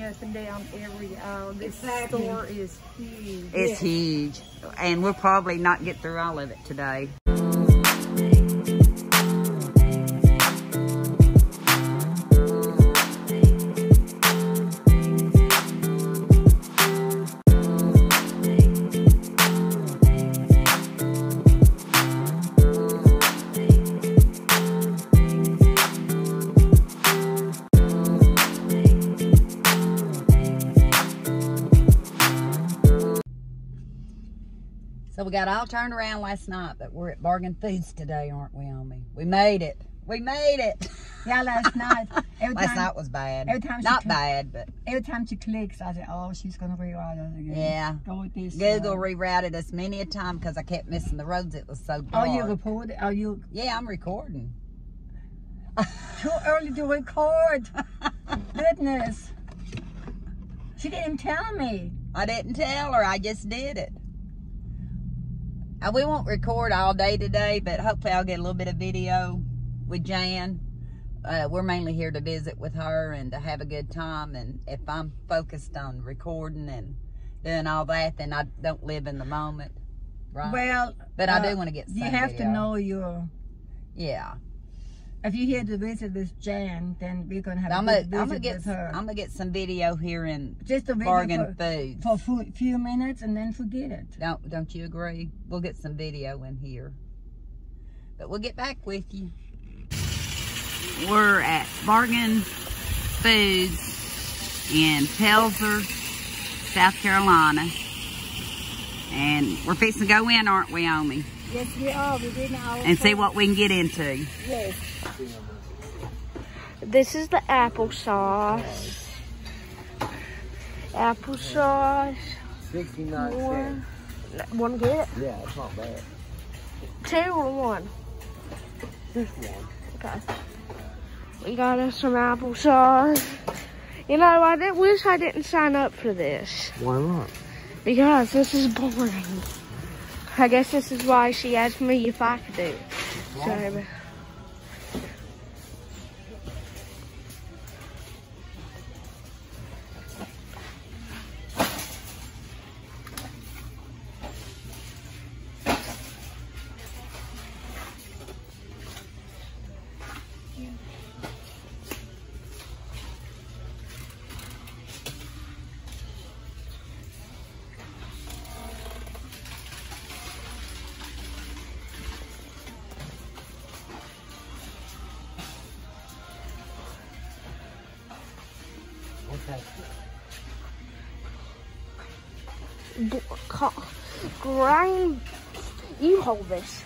up and down every um, aisle. This Exactly. store is huge. It's huge. And we'll probably not get through all of it today. Got all turned around last night, but we're at Bargain Foods today, aren't we, Omi? We made it. We made it. Yeah, last night. Every Last time, night was bad. every time Not bad, but every time she clicks, I say, "Oh, she's gonna rewrite it again." Yeah. Go with this. Google way. rerouted us many a time because I kept missing the roads. It was so dark. Oh, you recording? Are you Yeah, I'm recording. too early to record? Goodness. She didn't tell me. I didn't tell her. I just did it. Uh, we won't record all day today, but hopefully I'll get a little bit of video with Jan. Uh, we're mainly here to visit with her and to have a good time. And if I'm focused on recording and doing all that, then I don't live in the moment. Right. Well, but I uh, do want to get you have to know your. Yeah. If you're here to visit this Jan, then we're gonna have I'm a good I'm gonna get with her. I'm gonna get some video here in Just a video Bargain for, Foods. for fu- few minutes and then forget it. Don't don't you agree? We'll get some video in here. But we'll get back with you. We're at Bargain Foods in Pelzer, South Carolina. And we're fixing to go in, aren't we, Omi? Yes, we are. We did our And see what we can get into. Yes. This is the applesauce. Applesauce. 69 One. One get it? Yeah, it's not bad. Two or one? Just one. Okay. We got us some applesauce. You know, I did, wish I didn't sign up for this Why not? because this is boring. I guess this is why she asked me if I could do it. So, grind. You hold this.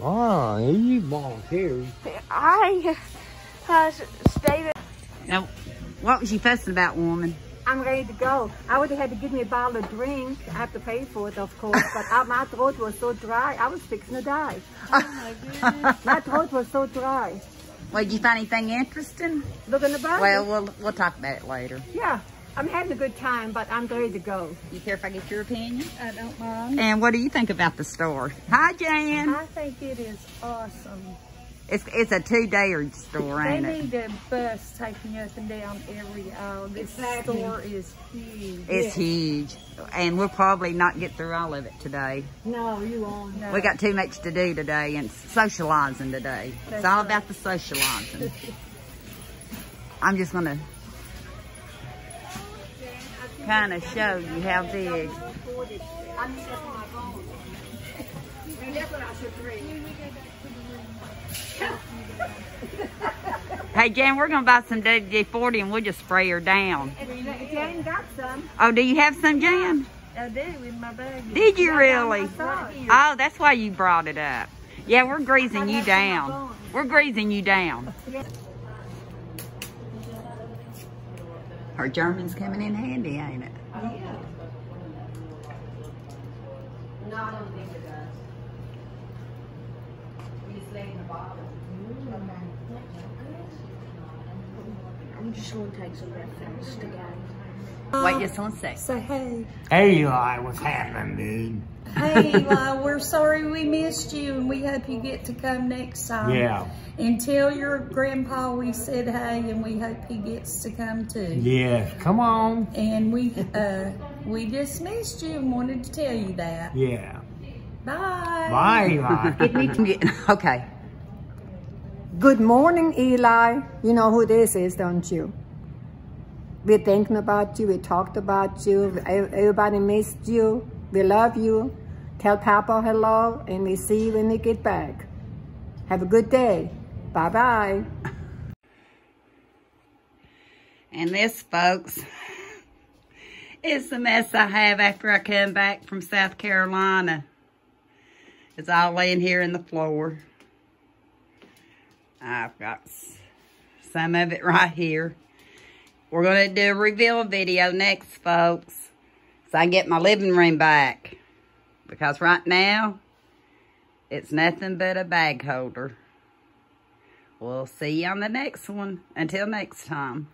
Ah, you volunteered. I has stated. Now, what was you fussing about, woman? I'm ready to go. I would have had to give me a bottle of drink. I have to pay for it, of course. But uh, my throat was so dry, I was fixing to die. My throat was so dry. Well, did you find anything interesting? Look in the bottle. Well, we'll we'll talk about it later. yeah, I'm having a good time, but I'm ready to go. You care if I get your opinion? I don't mind. And what do you think about the store? Hi, Jan. I think it is awesome. It's it's a two day store, They ain't it? need a bus taking up and down every aisle. This Exactly. store is huge. It's huge, and we'll probably not get through all of it today. No, you won't. No. We got too much to do today and socializing today. It's That's all right. about the socializing. I'm just gonna kind of show you how big. Hey, Jan, we're gonna buy some WD-40 and we'll just spray her down. Jane got some. Oh, do you have some, Jan? I do in my bag. Did you really? I saw it. Oh, that's why you brought it up. Yeah, we're greasing you down. We're greasing you down. Her German's coming in handy, ain't it? No, I don't think it does. We just lay in the bottle. I'm just gonna take some breakfast again. Wait just one second. Say hey. Hey, Eli, what's happening, dude? Hey, Eli, we're sorry we missed you and we hope you get to come next time. Yeah. And tell your grandpa we said hey and we hope he gets to come too. Yes. Come on. And we uh we just missed you and wanted to tell you that. Yeah. Bye. Bye, Eli. Get me to get, okay. Good morning, Eli. You know who this is, don't you? We're thinking about you. We talked about you. Everybody missed you. We love you. Tell Papa hello, and we see you when we get back. Have a good day. Bye-bye. And this, folks, is the mess I have after I come back from South Carolina. It's all laying here in the floor. I've got some of it right here. We're going to do a reveal video next, folks. So I get my living room back. Because right now, it's nothing but a bag holder. We'll see you on the next one. Until next time.